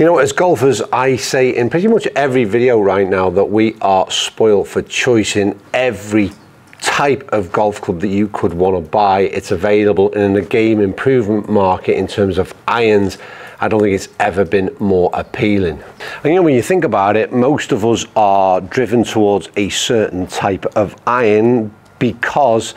You know, as golfers, I say in pretty much every video right now that we are spoiled for choice in every type of golf club that you could want to buy. It's available in the game improvement market in terms of irons. I don't think it's ever been more appealing. And you know, when you think about it, most of us are driven towards a certain type of iron because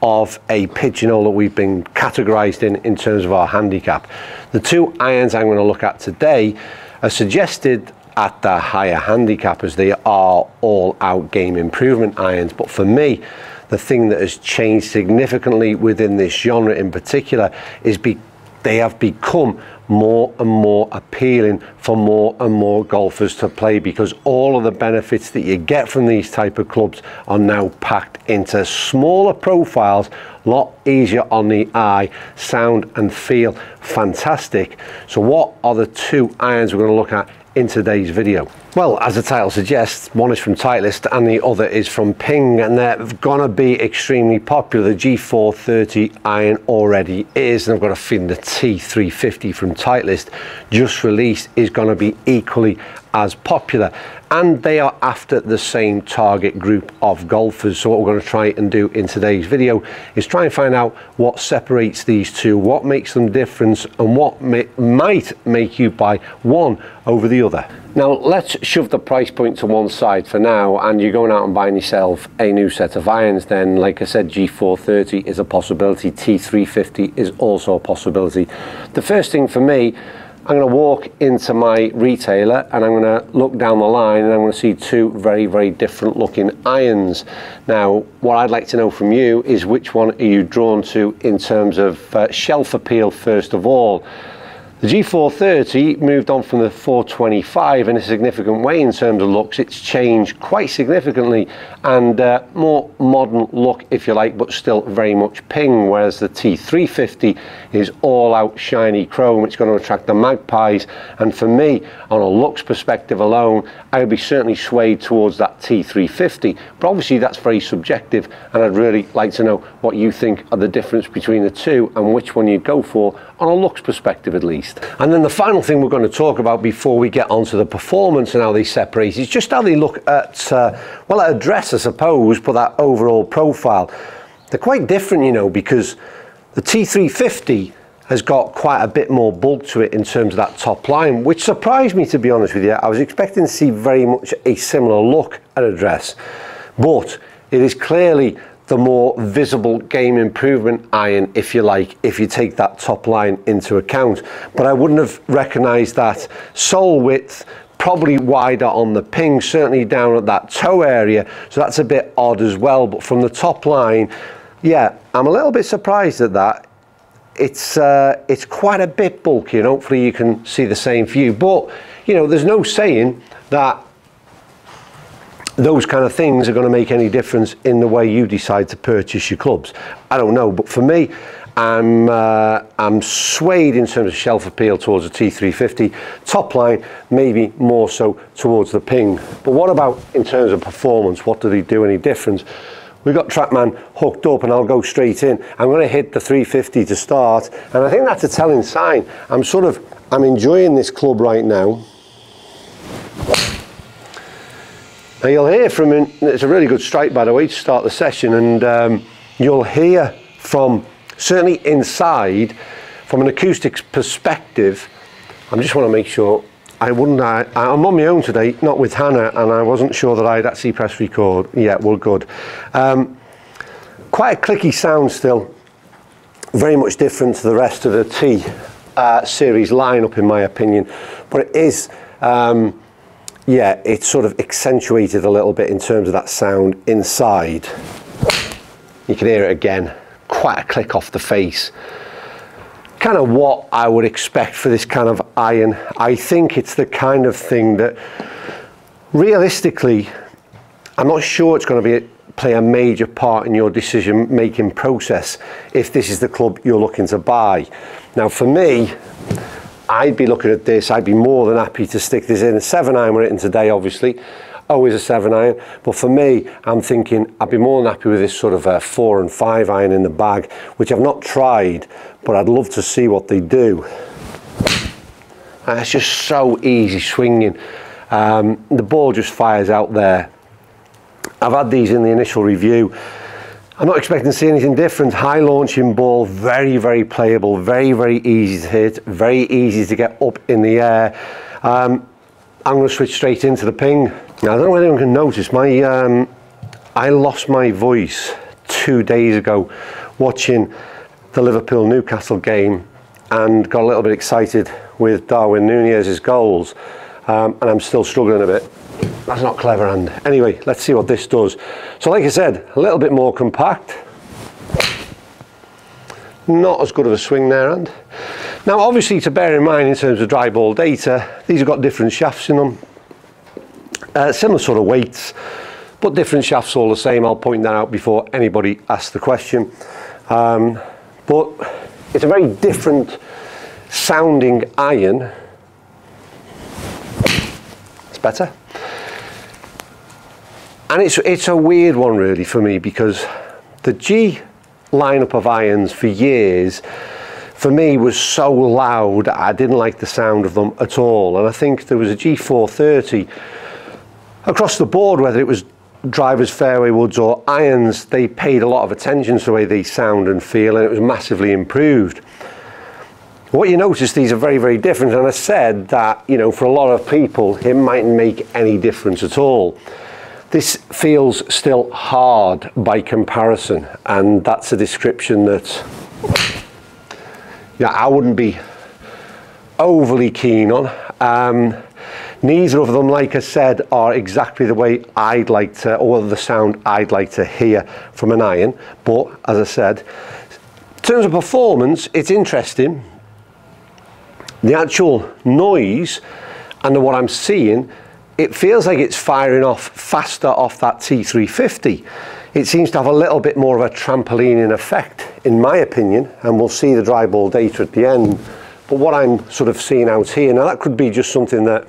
of a pigeonhole that we've been categorized in in terms of our handicap. The two irons I'm going to look at today are suggested at the higher handicap as they are all out game improvement irons. But for me, the thing that has changed significantly within this genre in particular is be they have become more and more appealing for more and more golfers to play because all of the benefits that you get from these type of clubs are now packed into smaller profiles a lot easier on the eye sound and feel fantastic so what are the two irons we're going to look at in today's video? Well, as the title suggests, one is from Titleist and the other is from Ping, and they're gonna be extremely popular. The G430 iron already is, and I've got a feeling the T350 from Titleist, just released, is gonna be equally as popular. And they are after the same target group of golfers. So what we're going to try and do in today's video is try and find out what separates these two what makes them different and what might make you buy one over the other now let's shove the price point to one side for now and you're going out and buying yourself a new set of irons then like I said G430 is a possibility T350 is also a possibility the first thing for me I'm going to walk into my retailer and I'm going to look down the line and I'm going to see two very, very different looking irons. Now, what I'd like to know from you is which one are you drawn to in terms of uh, shelf appeal first of all. The G430 moved on from the 425 in a significant way in terms of looks. It's changed quite significantly and uh, more modern look, if you like, but still very much ping, whereas the T350 is all out shiny chrome. It's going to attract the magpies. And for me, on a looks perspective alone, I would be certainly swayed towards that T350. But obviously, that's very subjective, and I'd really like to know what you think of the difference between the two and which one you'd go for on a looks perspective at least. And then the final thing we're going to talk about before we get onto the performance and how they separate is just how they look at, uh, well, at address, I suppose, but that overall profile. They're quite different, you know, because the T350 has got quite a bit more bulk to it in terms of that top line, which surprised me to be honest with you. I was expecting to see very much a similar look at address, but it is clearly the more visible game improvement iron, if you like, if you take that top line into account. But I wouldn't have recognized that sole width, probably wider on the ping, certainly down at that toe area. So that's a bit odd as well. But from the top line, yeah, I'm a little bit surprised at that. It's, uh, it's quite a bit bulky and hopefully you can see the same view. But, you know, there's no saying that those kind of things are going to make any difference in the way you decide to purchase your clubs. I don't know, but for me, I'm, uh, I'm swayed in terms of shelf appeal towards the T350. Top line, maybe more so towards the Ping. But what about in terms of performance? What do they do any difference? We've got Trackman hooked up and I'll go straight in. I'm going to hit the 350 to start. And I think that's a telling sign. I'm sort of, I'm enjoying this club right now. Now you'll hear from, it's a really good strike by the way to start the session and um, you'll hear from, certainly inside, from an acoustics perspective, I just want to make sure I wouldn't, I, I'm on my own today, not with Hannah, and I wasn't sure that I'd actually press record. Yeah, well, good. Um, quite a clicky sound still, very much different to the rest of the T uh, series lineup in my opinion, but it is, um, yeah, it's sort of accentuated a little bit in terms of that sound inside. You can hear it again, quite a click off the face. Kind of what I would expect for this kind of iron. I think it's the kind of thing that realistically, I'm not sure it's going to be play a major part in your decision making process if this is the club you're looking to buy. Now for me, I'd be looking at this, I'd be more than happy to stick this in. A seven iron we're hitting today, obviously, always a seven iron. But for me, I'm thinking I'd be more than happy with this sort of a four and five iron in the bag, which I've not tried, but I'd love to see what they do. And it's just so easy swinging. Um, the ball just fires out there. I've had these in the initial review. I'm not expecting to see anything different. High launching ball, very, very playable, very, very easy to hit, very easy to get up in the air. Um, I'm going to switch straight into the ping. Now, I don't know whether anyone can notice, my, um, I lost my voice two days ago watching the Liverpool Newcastle game and got a little bit excited with Darwin Nunez's goals. Um, and I'm still struggling a bit. That's not clever, and anyway, let's see what this does. So like I said, a little bit more compact. Not as good of a swing there, and now obviously to bear in mind in terms of dry ball data, these have got different shafts in them. Uh, similar sort of weights, but different shafts all the same. I'll point that out before anybody asks the question. Um, but it's a very different sounding iron. It's better. And it's, it's a weird one really for me because the G lineup of irons for years for me was so loud I didn't like the sound of them at all. And I think there was a G430 across the board whether it was drivers fairway woods or irons they paid a lot of attention to the way they sound and feel and it was massively improved. What you notice these are very very different and I said that you know for a lot of people it mightn't make any difference at all this feels still hard by comparison, and that's a description that yeah, I wouldn't be overly keen on. Um, neither of them, like I said, are exactly the way I'd like to, or the sound I'd like to hear from an iron. But as I said, in terms of performance, it's interesting. The actual noise and what I'm seeing it feels like it's firing off faster off that T350. It seems to have a little bit more of a trampolining effect, in my opinion, and we'll see the dry ball data at the end. But what I'm sort of seeing out here, now that could be just something that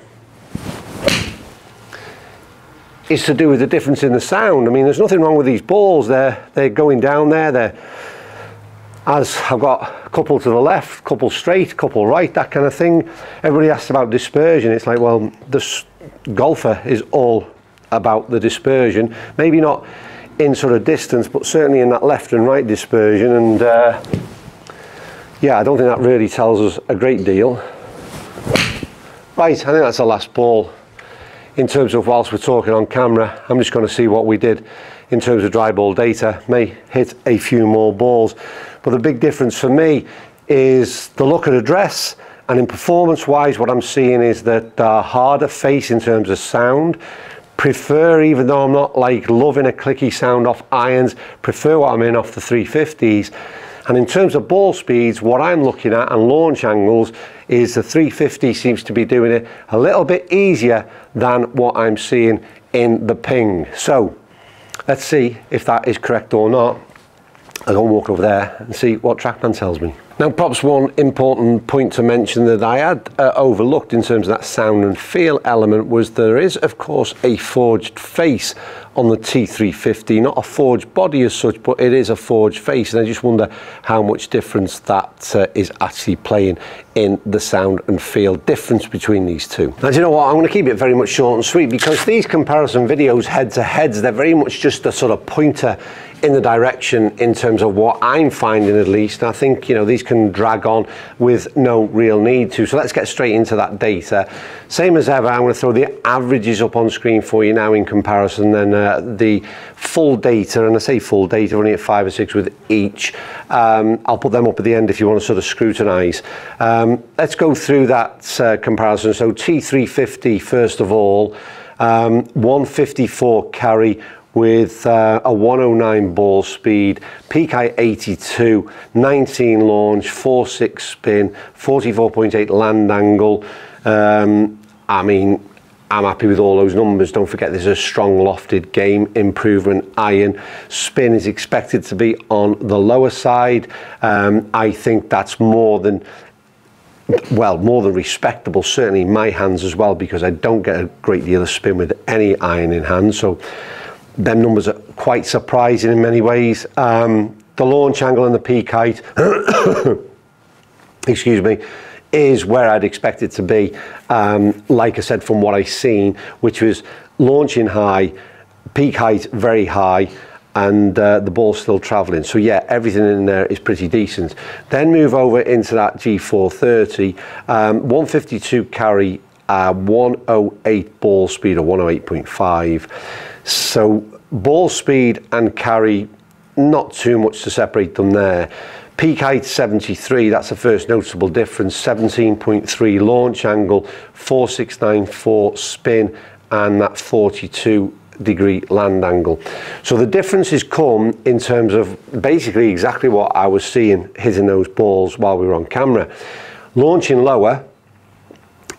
is to do with the difference in the sound. I mean, there's nothing wrong with these balls. They're, they're going down there. They're, as I've got a couple to the left, couple straight, couple right, that kind of thing. Everybody asks about dispersion. It's like, well, this golfer is all about the dispersion. Maybe not in sort of distance, but certainly in that left and right dispersion. And uh, yeah, I don't think that really tells us a great deal. Right, I think that's the last ball. In terms of whilst we're talking on camera, I'm just going to see what we did in terms of dry ball data. May hit a few more balls. But the big difference for me is the look of the dress and in performance wise what I'm seeing is that the harder face in terms of sound. Prefer even though I'm not like loving a clicky sound off irons prefer what I'm in off the 350s and in terms of ball speeds what I'm looking at and launch angles is the 350 seems to be doing it a little bit easier than what I'm seeing in the ping. So let's see if that is correct or not I'll go and walk over there and see what TrackMan tells me. Now, perhaps one important point to mention that I had uh, overlooked in terms of that sound and feel element was there is, of course, a forged face on the T350, not a forged body as such, but it is a forged face. And I just wonder how much difference that uh, is actually playing in the sound and feel difference between these two. Now, you know what? I'm going to keep it very much short and sweet because these comparison videos head to heads, they're very much just a sort of pointer in the direction in terms of what I'm finding at least. I think you know these can drag on with no real need to. So let's get straight into that data. Same as ever, I'm going to throw the averages up on screen for you now in comparison, then uh, the full data, and I say full data, only at five or six with each. Um, I'll put them up at the end if you want to sort of scrutinise. Um, let's go through that uh, comparison. So T350 first of all, um, 154 carry with uh, a 109 ball speed, height 82, 19 launch, 4-6 spin, 44.8 land angle. Um, I mean, I'm happy with all those numbers. Don't forget there's a strong lofted game improvement iron. Spin is expected to be on the lower side. Um, I think that's more than well, more than respectable, certainly in my hands as well, because I don't get a great deal of spin with any iron in hand. So them numbers are quite surprising in many ways. Um, the launch angle and the peak height, excuse me, is where I'd expect it to be. Um, like I said, from what I've seen, which was launching high, peak height very high, and uh, the ball's still traveling. So yeah, everything in there is pretty decent. Then move over into that G430, um, 152 carry, uh, 108 ball speed or 108.5. So ball speed and carry, not too much to separate them there. Peak height 73, that's the first noticeable difference. 17.3 launch angle, 4694 spin, and that 42 degree land angle. So the differences come in terms of basically exactly what I was seeing hitting those balls while we were on camera. Launching lower,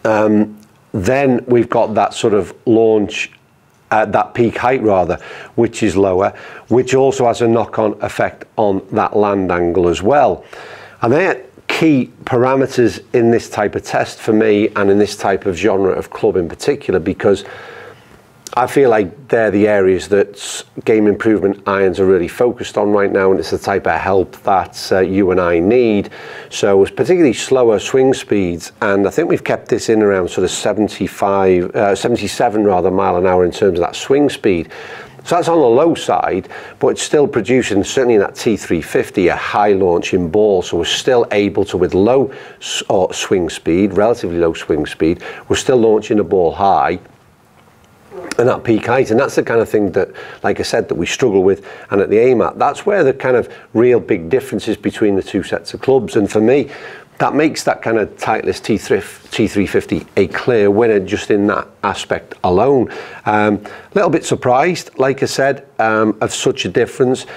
um, then we've got that sort of launch at that peak height rather, which is lower, which also has a knock-on effect on that land angle as well. And they're key parameters in this type of test for me and in this type of genre of club in particular because I feel like they're the areas that game improvement irons are really focused on right now, and it's the type of help that uh, you and I need. So it's particularly slower swing speeds, and I think we've kept this in around sort of 75, uh, 77 rather mile an hour in terms of that swing speed. So that's on the low side, but it's still producing, certainly in that T350, a high launching ball. So we're still able to, with low uh, swing speed, relatively low swing speed, we're still launching a ball high and that peak height. And that's the kind of thing that, like I said, that we struggle with and at the AMAT. That's where the kind of real big differences between the two sets of clubs. And for me, that makes that kind of Titleist T350 a clear winner just in that aspect alone. A um, little bit surprised, like I said, um, of such a difference.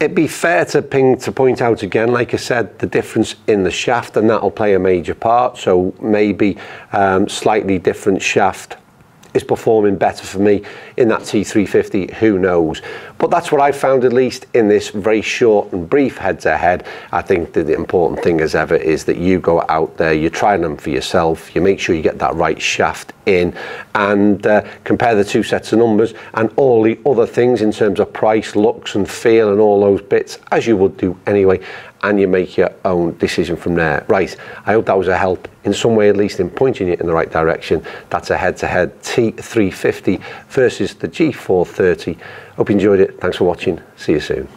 It'd be fair to ping to point out again, like I said, the difference in the shaft, and that'll play a major part. So maybe um, slightly different shaft is performing better for me in that T350, who knows. But that's what I found at least in this very short and brief head-to-head. I think that the important thing as ever is that you go out there, you try them for yourself, you make sure you get that right shaft in and uh, compare the two sets of numbers and all the other things in terms of price, looks and feel and all those bits as you would do anyway and you make your own decision from there. Right, I hope that was a help in some way, at least in pointing you in the right direction. That's a head-to-head T350 versus the G430. Hope you enjoyed it. Thanks for watching. See you soon.